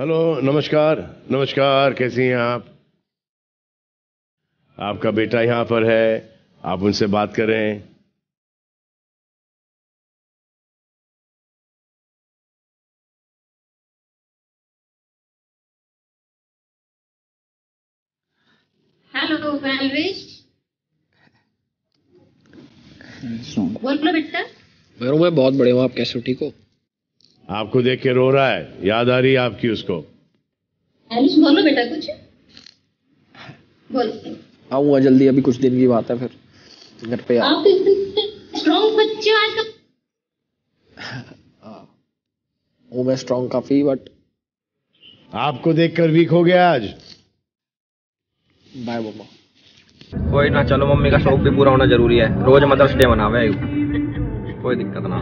Hello नमस्कार नमस्कार कैसी हैं आप? आपका बेटा यहाँ पर है आप उनसे बात करें हेलो वेलविश बोलो बेटा। मैं बहुत बड़े हूँ आप कैसे हो ठीक हो? आपको देख के रो रहा है। याद आ रही है आपकी उसको? बोलो बेटा कुछ। बोलो। आऊँगा जल्दी अभी कुछ दिन की बात है फिर। घर पे आप तो इतने स्ट्रॉन्ग बच्चे हो आजकल हूँ। मैं स्ट्रॉन्ग काफ़ी बट आपको देखकर वीक हो गया आज। बाय मम्मा कोई ना चलो मम्मी का शौक भी पूरा होना ज़रूरी है। रोज मदर्स डे मनावे कोई दिक्कत ना।